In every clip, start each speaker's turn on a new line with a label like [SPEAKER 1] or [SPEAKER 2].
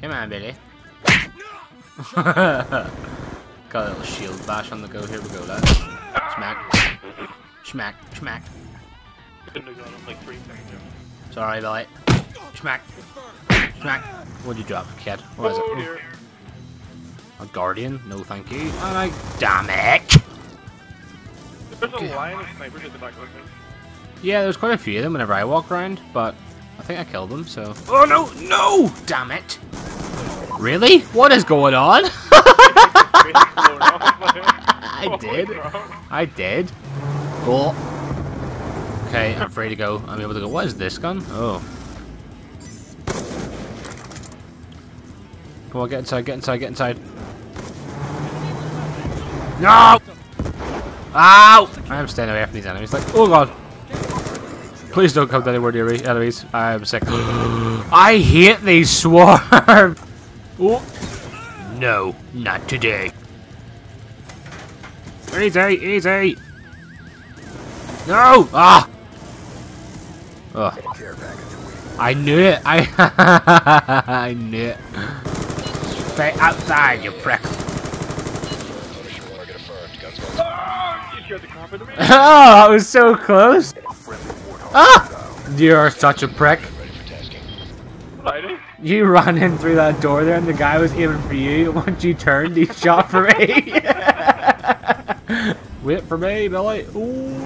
[SPEAKER 1] Come on, Billy. Got a little shield bash on the go. Here we go, lads. Smack. Smack. Smack.
[SPEAKER 2] Couldn't have got him like three seconds.
[SPEAKER 1] Sorry, Billy. Smack. Smack. What'd you drop, kid? What is
[SPEAKER 2] Oh
[SPEAKER 1] it?
[SPEAKER 2] dear.
[SPEAKER 1] A guardian? No, thank you. And I. Damn it!
[SPEAKER 2] There's a line of snipers at the back of the thing.
[SPEAKER 1] Yeah, there's quite a few of them whenever I walk around, but I think I killed them, so. Oh no! No! Damn it! Really? What is going on? I
[SPEAKER 2] I
[SPEAKER 1] did. I did. Oh. Okay, I'm free to go. I'm able to go. What is this gun? Oh. Come on, get inside, get inside, get inside. No! Ow! I'm staying away from these enemies. Like, oh god. Please don't come anywhere near me, enemies. I am sick. I hate these swarms. Oh. No, not today. Easy, easy. No! Ah! Ugh. I knew it. I I knew it. Stay outside, you prick.
[SPEAKER 2] Ah, you scared the crap out of me.
[SPEAKER 1] Oh, I was so close. Ah! You're such a prick. You run in through that door there, and the guy was aiming for you. Once you turned, he shot for me. Wait for me, Billy. Ooh.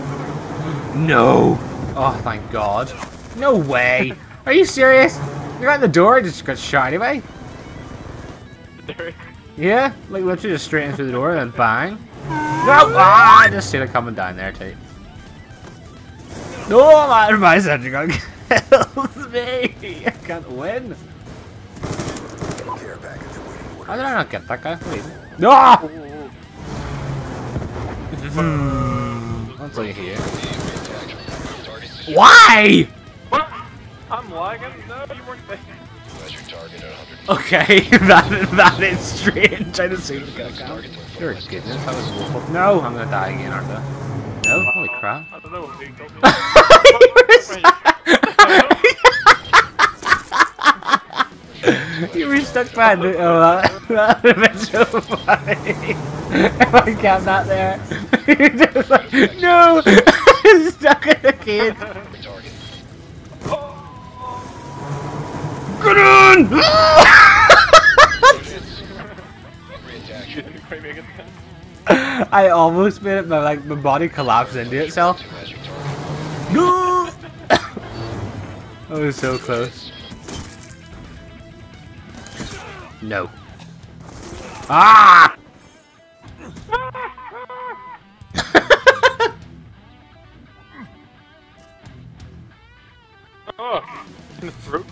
[SPEAKER 1] No. Oh, thank God. No way. Are you serious? You got in the door, and just got shot anyway. Yeah, like literally just straight in through the door, and then bang. No! Ah, I just see it coming down there too. No, my my sentry gun kills me. I can't win. How did I not get that guy? Wait. No! Hmm. That's all you hear. Why?
[SPEAKER 2] What? I'm lagging. No, you weren't there.
[SPEAKER 1] Okay, that that is strange. I just assumed it got count. You're goodness. That was. No, I'm gonna die again, aren't I? No, holy crap.
[SPEAKER 2] I don't know what you told me.
[SPEAKER 1] you were stuck behind it. Oh, that, that would have been so funny. if I kept that there. You're just like, no! stuck in the kid. Get in!
[SPEAKER 2] You didn't quite make it.
[SPEAKER 1] I almost made it, but like my body collapsed into itself. No! I was so close. No. Ah!
[SPEAKER 2] Oh, in the throat.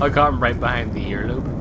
[SPEAKER 1] I got him right behind the earlobe.